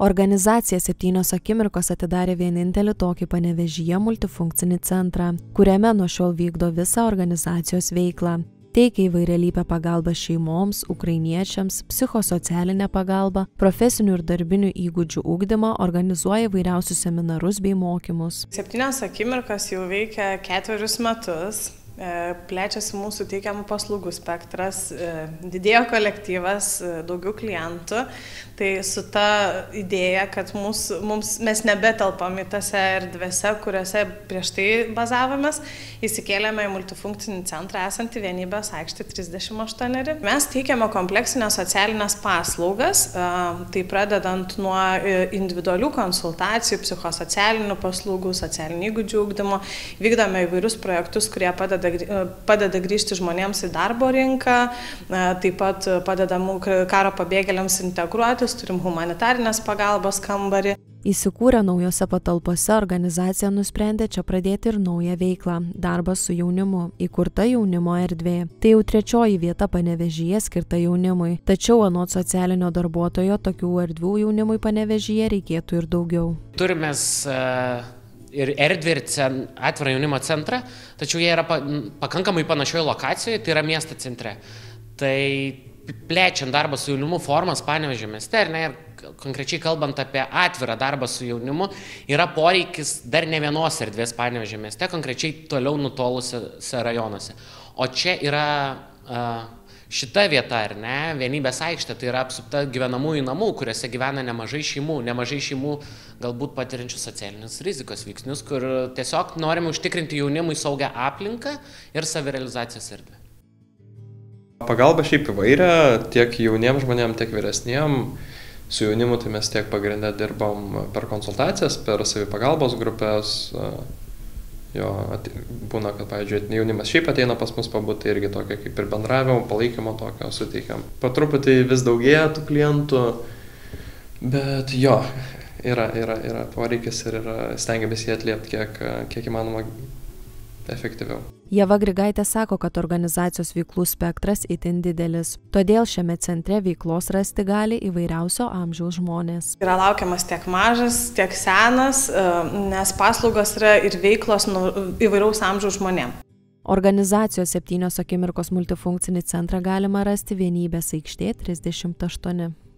Organizacija septynios akimirkos atidarė vienintelį tokį panevežyje multifunkcinį centrą, kuriame nuo šiol vykdo visą organizacijos veiklą. Teikia įvairialypę pagalbą šeimoms ukrainiečiams psichosocialinę pagalbą profesinių ir darbinių įgūdžių ugdymą organizuoja įvairiausius seminarus bei mokymus. Septynios akimirkos jau veikia ketverius metus plečiasi mūsų teikiamų paslaugų spektras, e, didėjo kolektyvas, e, daugiau klientų. Tai su ta idėja, kad mūs, mums, mes nebetelpam į tose erdvėse, kuriuose prieš tai bazavomės, įsikėlėme į multifunkcinį centrą esantį vienybės aikštį 38. Mes teikiame kompleksinės socialinės paslaugas, tai pradedant nuo individualių konsultacijų, psichosocialinių paslaugų, socialinių įgūdžių ūkdymo, vykdome įvairius projektus, kurie padeda padeda, grįžti žmonėms į darbo rinką, taip pat padeda karo pabėgėliams integruotis, turim humanitarinės pagalbos kambarį. Įsikūrę naujose patalpose organizacija nusprendė čia pradėti ir naują veiklą - darbą su jaunimu, įkurta jaunimo erdvė. Tai jau trečioji vieta panevežyje skirta jaunimui, tačiau anot socialinio darbuotojo tokių erdvių jaunimui panevežyje reikėtų ir daugiau. Turime uh ir erdvę, ir cen, atvirą jaunimo centrą, tačiau jie yra pa, pakankamai panašioje lokacijoje, tai yra miesto centre. Tai plečiant darbą su jaunimu formas panevežė mieste, ar ne, ir konkrečiai kalbant apie atvirą darbą su jaunimu, yra poreikis dar ne vienos erdvės panevežė mieste, konkrečiai toliau nutolusiuose rajonuose. O čia yra uh, šita vieta, ar ne, vienybės aikštė, tai yra apsupta gyvenamųjų namų, kuriuose gyvena nemažai šeimų, nemažai šeimų galbūt patiriančių socialinės rizikos veiksnius, kur tiesiog norime užtikrinti jaunimui saugią aplinką ir savirealizacijos erdvę. Pagalba šiaip įvairia, tiek jauniems žmonėms, tiek vyresniems. Su jaunimu tai mes tiek pagrindę dirbam per konsultacijas, per savipagalbos grupės, Jo, būna, kad, pavyzdžiui, jaunimas šiaip ateina pas mus pabūti, tai irgi tokio kaip ir bendravimo, palaikymo tokio suteikiam. Po truputį vis daugėja tų klientų, bet jo, yra, yra, yra poreikis ir yra, stengiamės jį atliepti kiek, kiek įmanoma efektyviau. Jeva Grigaitė sako, kad organizacijos veiklų spektras itin didelis, todėl šiame centre veiklos rasti gali įvairiausio amžiaus žmonės. Yra laukiamas tiek mažas, tiek senas, e, nes paslaugos yra ir veiklos nu, įvairaus amžiaus žmonėms. Organizacijos septynios akimirkos multifunkcinį centrą galima rasti vienybės aikštė 38.